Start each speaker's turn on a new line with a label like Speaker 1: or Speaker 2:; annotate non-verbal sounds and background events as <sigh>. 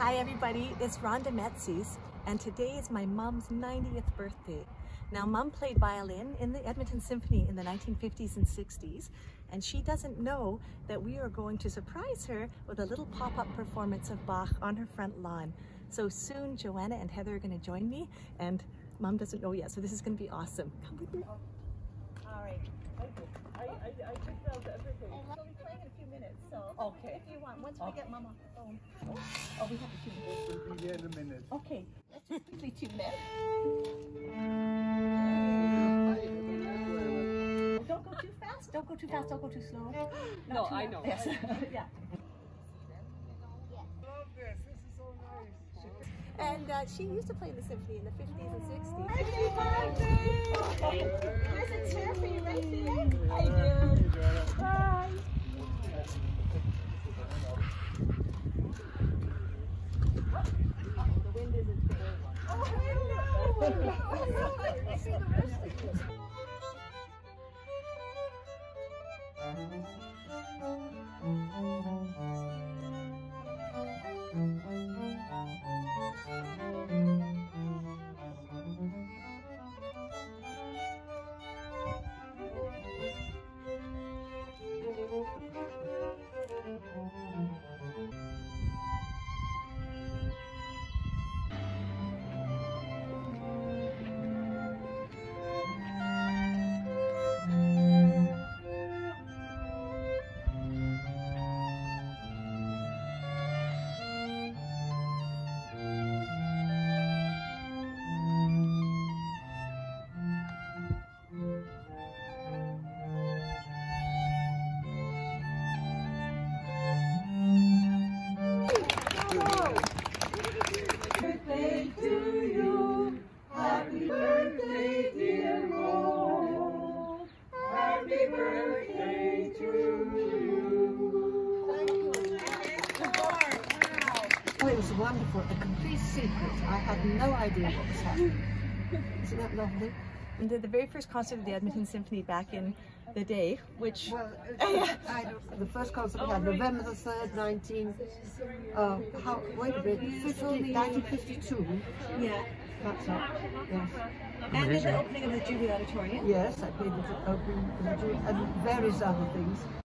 Speaker 1: Hi everybody, it's Ronda Metszies and today is my mom's 90th birthday. Now mom played violin in the Edmonton Symphony in the 1950s and 60s and she doesn't know that we are going to surprise her with a little pop-up performance of Bach on her front lawn. So soon Joanna and Heather are going to join me and mom doesn't know yet so this is going to be awesome. Come with me. All right. I, I, I took down everything. We'll be playing in a few minutes so
Speaker 2: Okay.
Speaker 1: if you want, once we get mom off the phone. Oh, we have a few minutes.
Speaker 3: We'll be there in a minute.
Speaker 1: Okay, let's just quickly tune in. Don't go too fast. Don't go too fast. Don't go too slow. Not
Speaker 2: No,
Speaker 1: too
Speaker 2: I know.
Speaker 1: Yes. <laughs> yeah.
Speaker 3: love this. This is so nice.
Speaker 1: And uh, she used to play in the symphony in the 50s and 60s.
Speaker 3: Hey,
Speaker 1: There's a chair for you right there. see the rest of you. Happy birthday to you.
Speaker 4: Oh, it was wonderful. A complete secret. I had no idea what was happening. Isn't that lovely?
Speaker 1: And did the very first concert of the Edmonton Symphony back in the day, which
Speaker 4: Well, <laughs> I the first concert we had, November the 3rd, 19, uh, how, wait a bit, 50, 1952.
Speaker 1: yeah,
Speaker 4: That's it, yes.
Speaker 1: and then the opening of the Jubilee Auditorium.
Speaker 4: Yes, I played the opening of the Jew- and various other things.